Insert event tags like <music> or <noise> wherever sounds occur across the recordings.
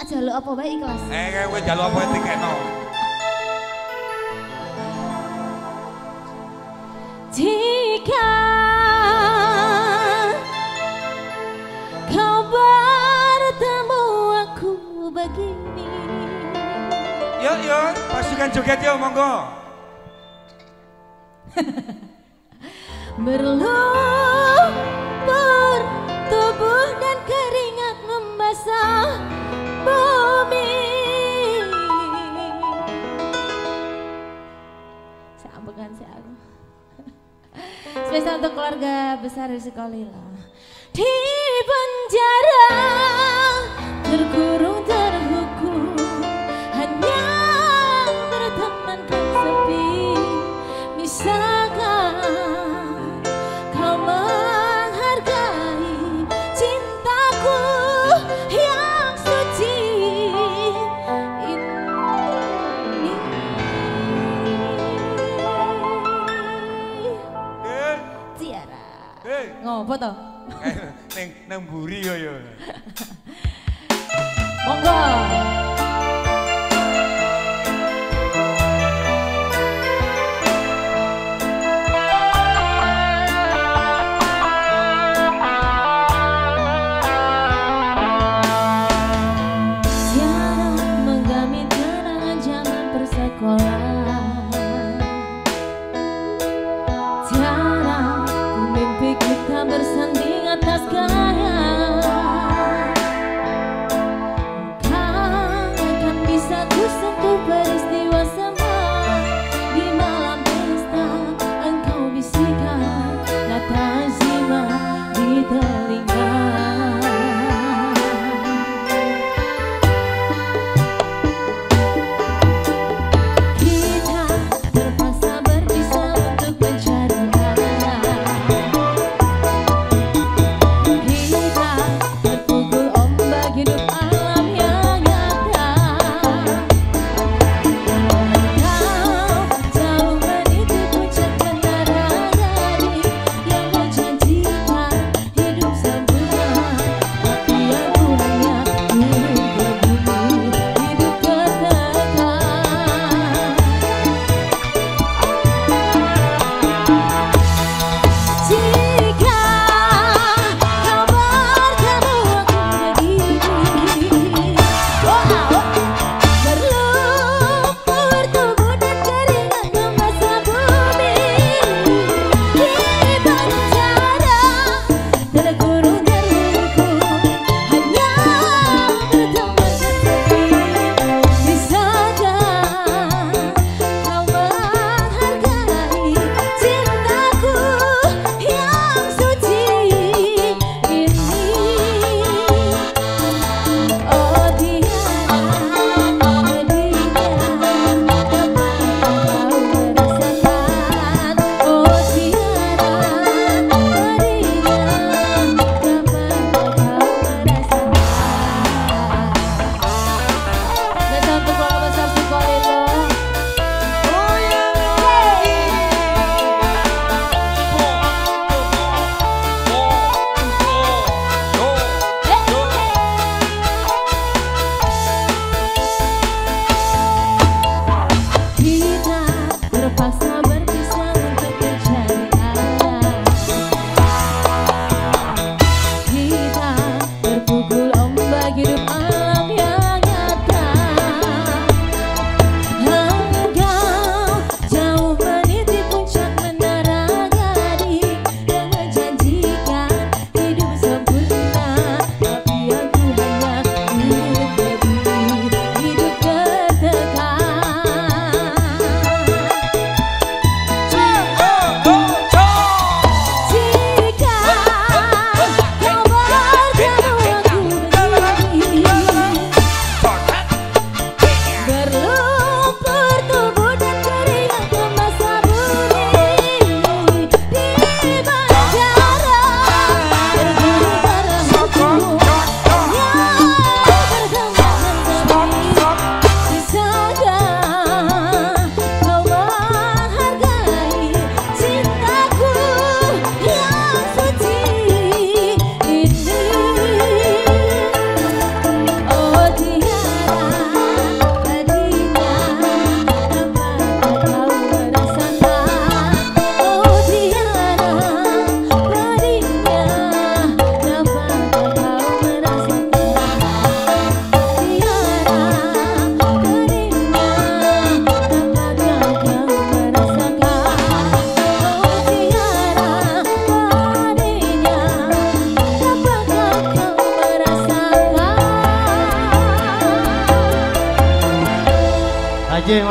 tak jaluk apa bae ikhlas. Eh kowe jaluk apa tiketno? Jika kau bertemu aku begini Yuk yuk, pasukan joget yuk monggo. <laughs> Berlumpur tubuh dan keringat membasah bumi Saya ambekan saya aku Spesial untuk keluarga besar di sekolah Di penjara terkurung eh, toh? eh, neng neng buri yo yo. Monggo.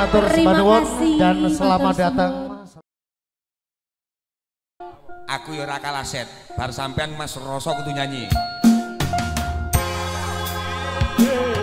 Matur semenuun dan selamat datang. Aku yo ora kalah set, bar sampean Mas Roso kudu nyanyi. Yeah.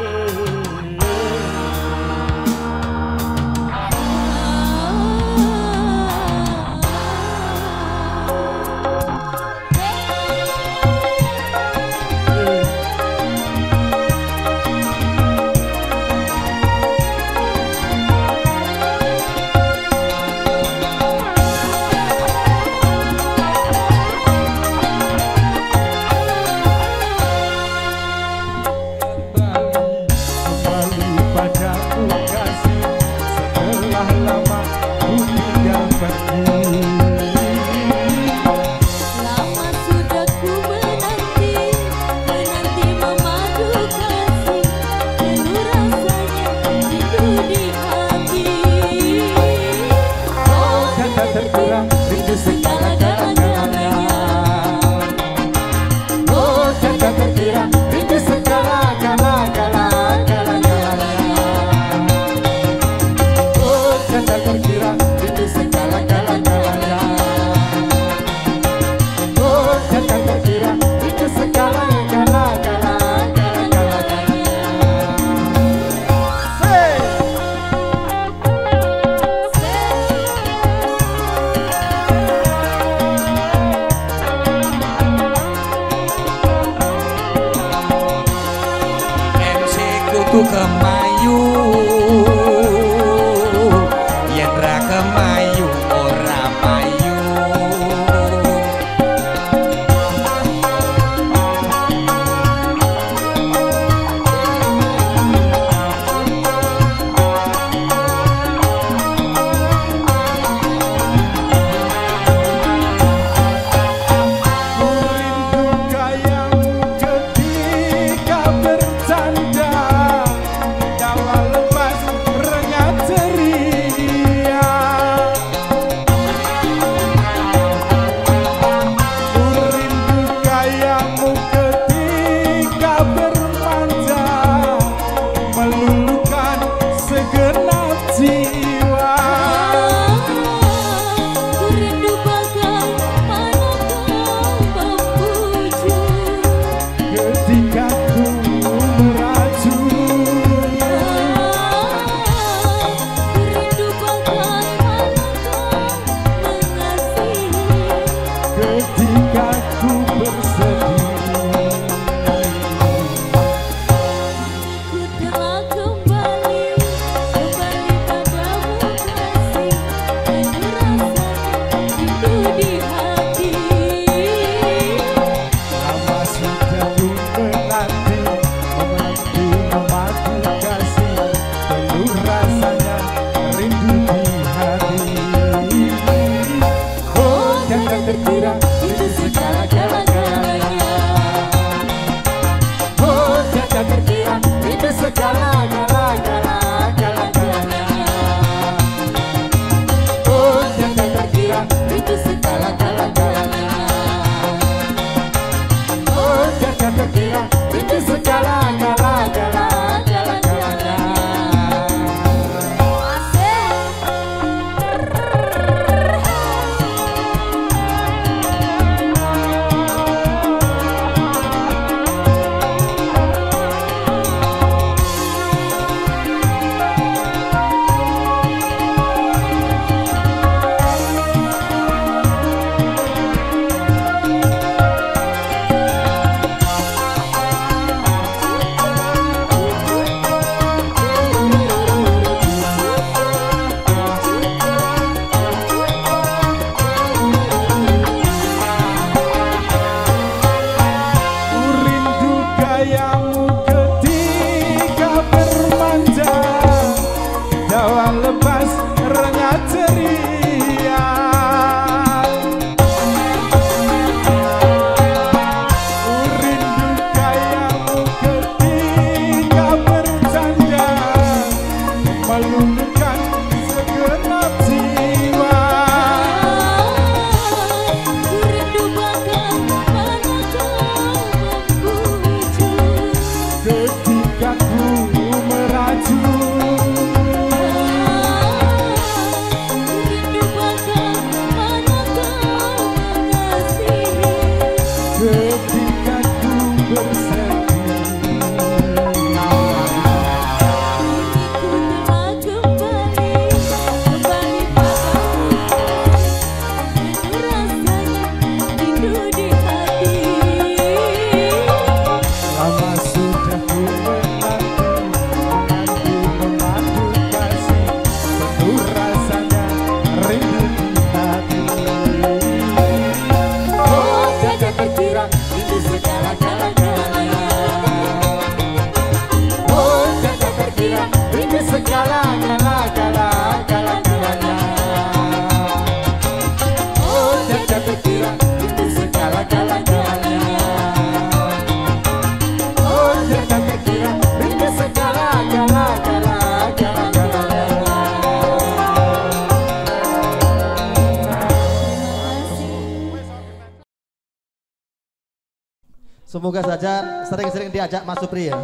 Diajak Mas Supri ya.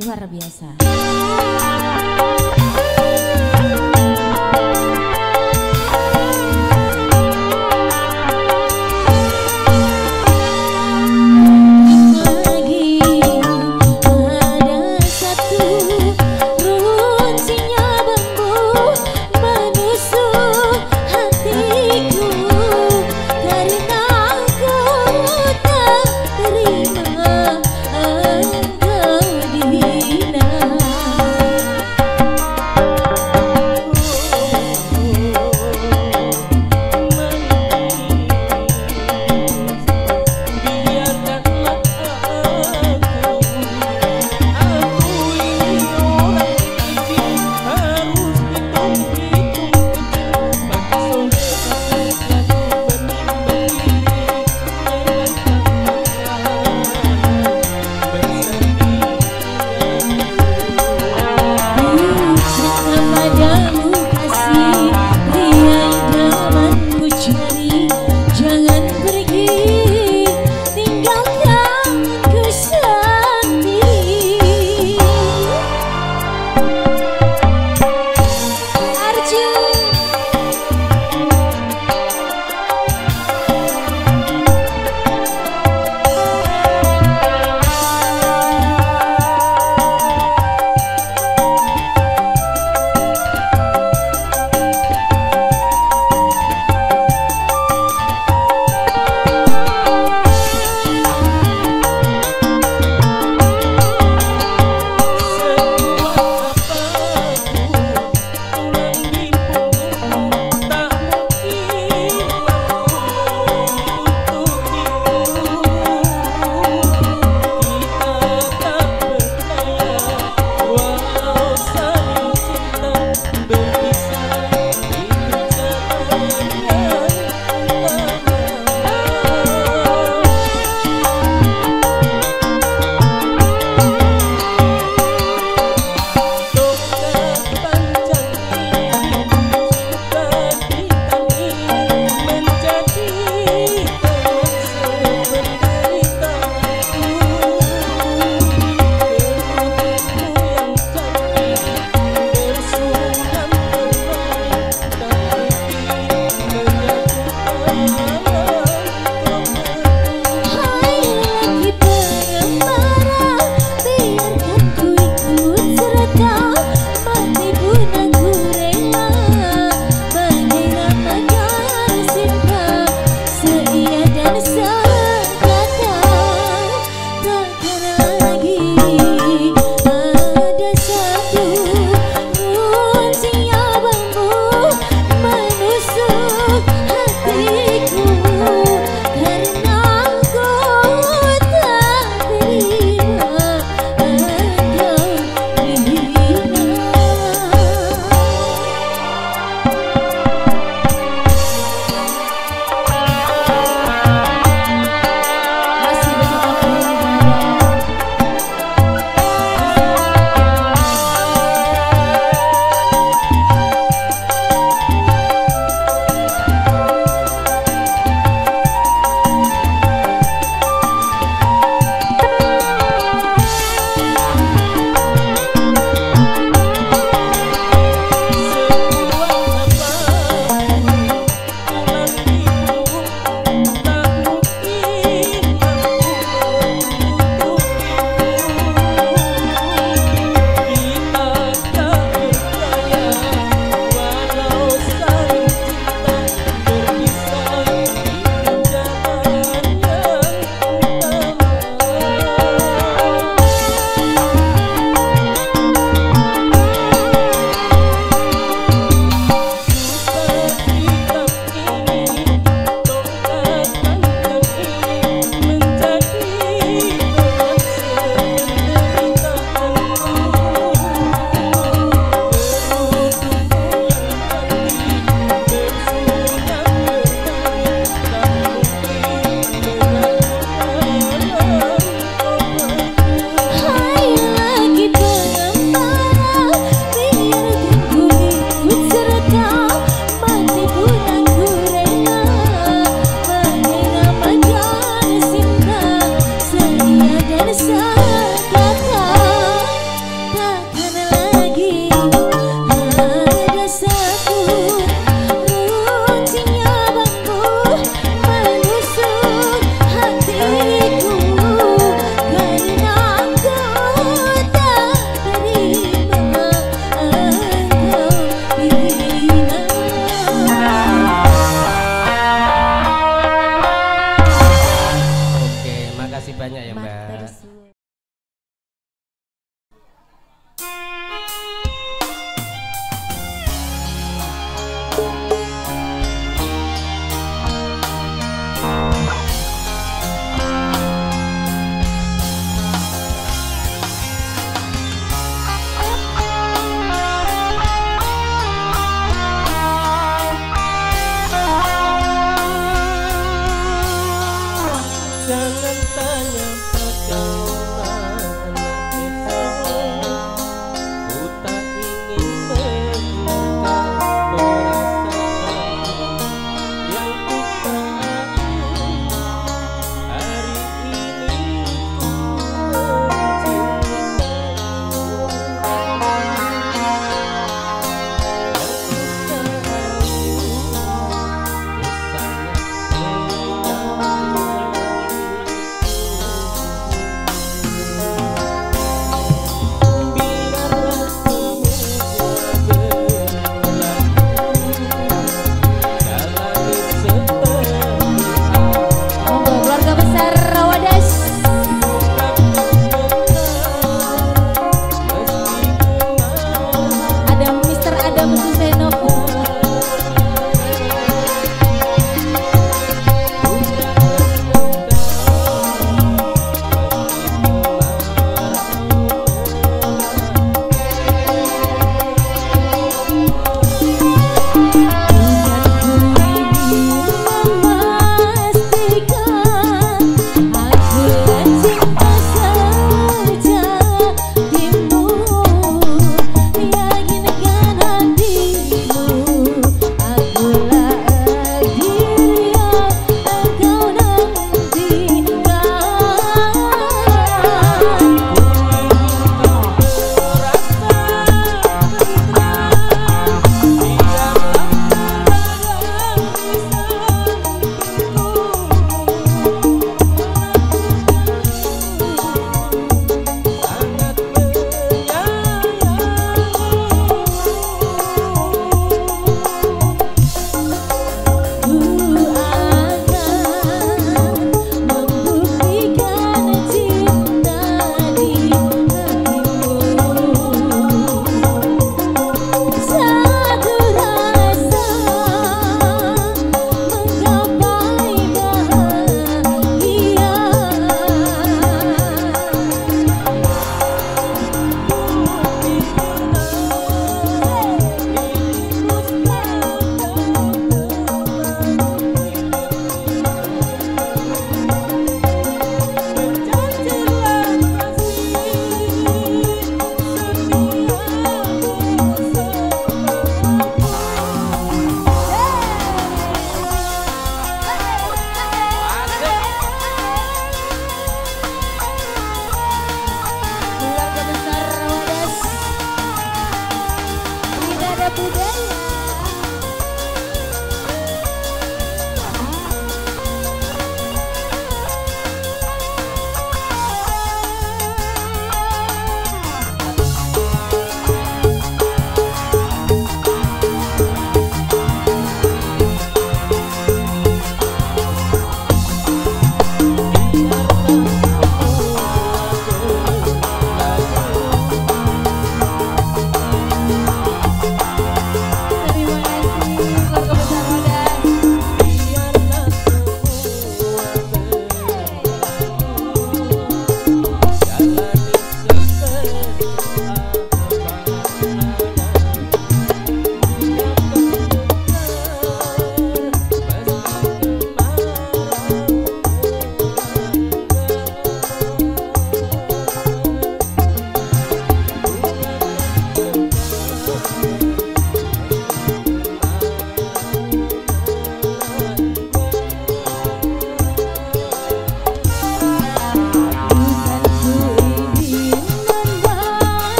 luar biasa.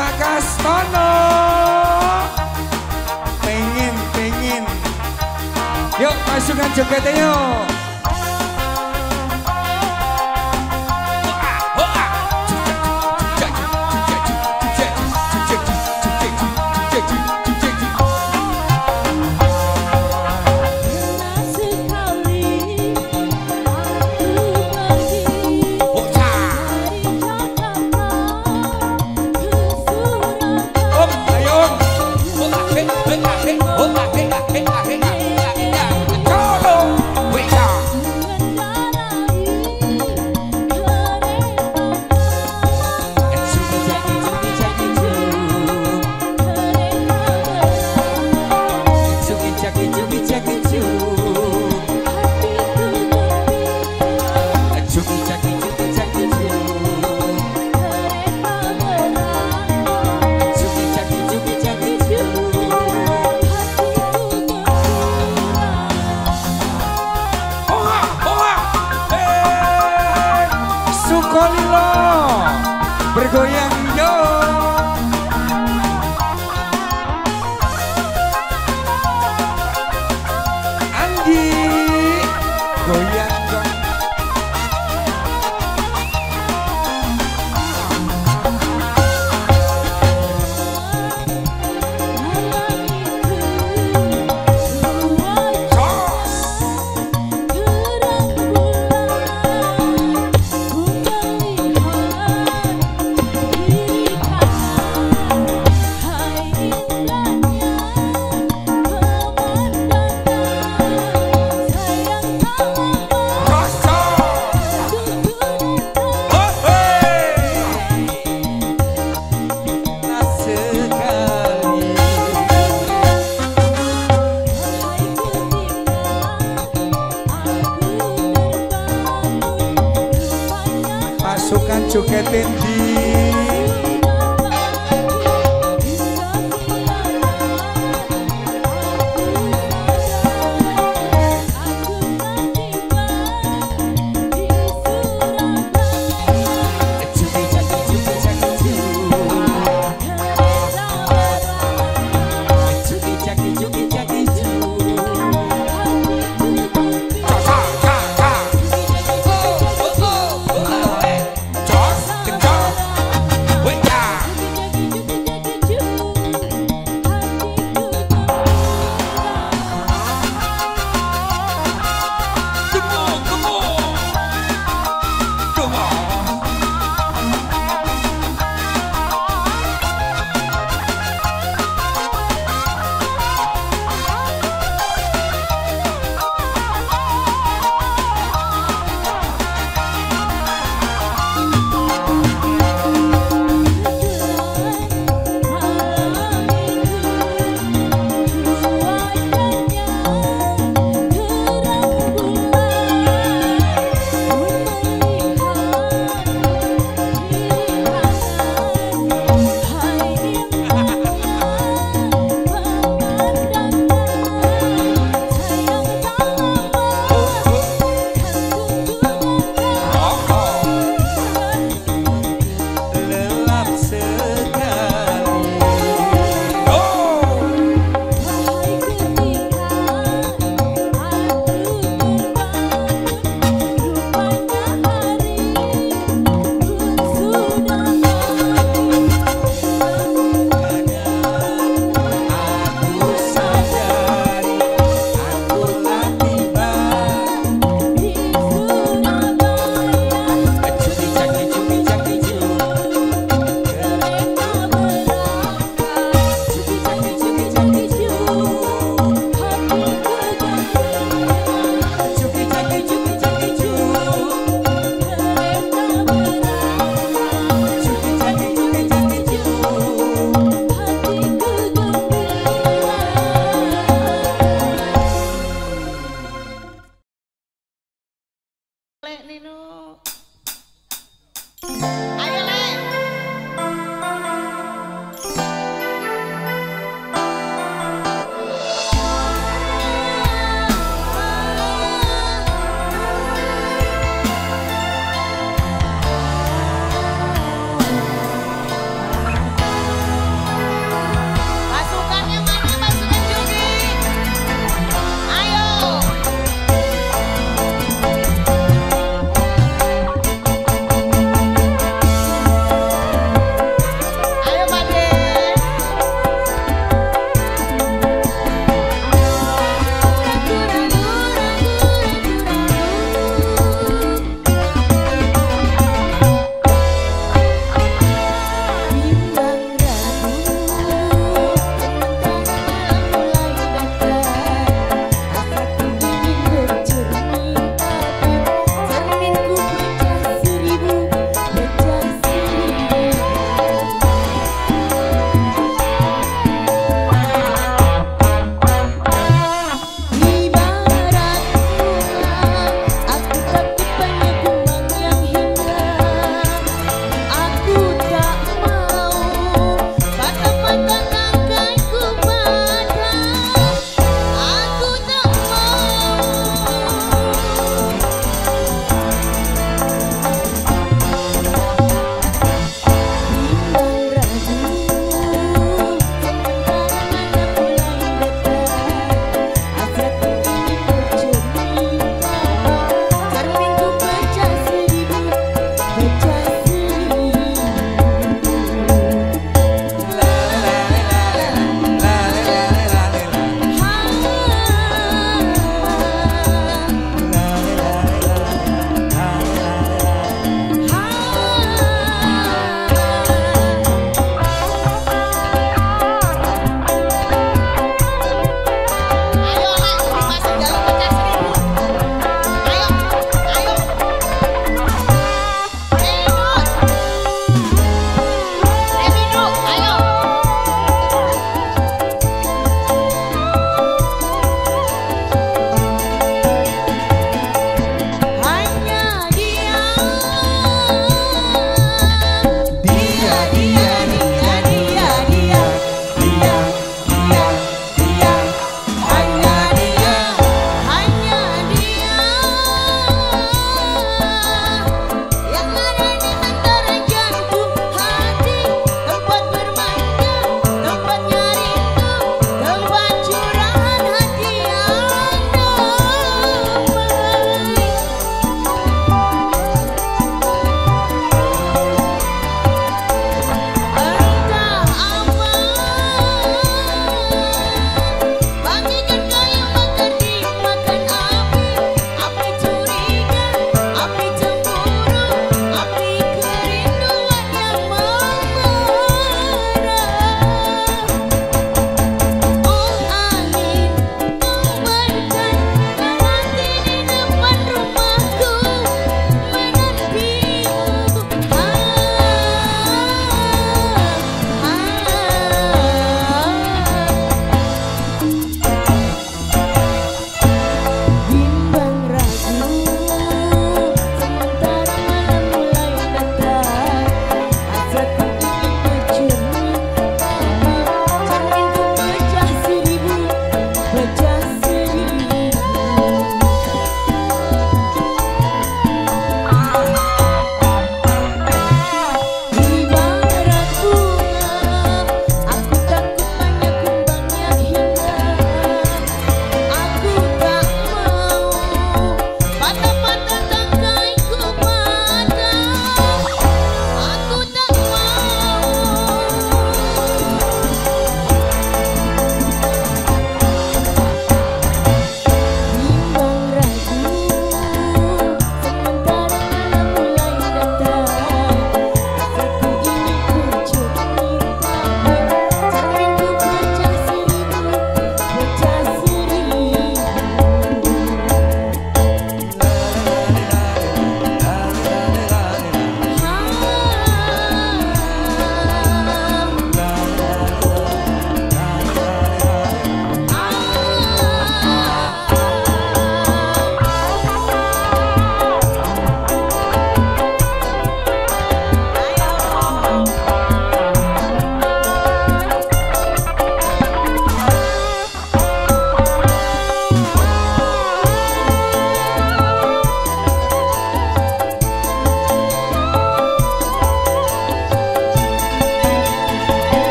Makas Tono. Pengen, pengen. Yuk pasukan jogetnya yuk.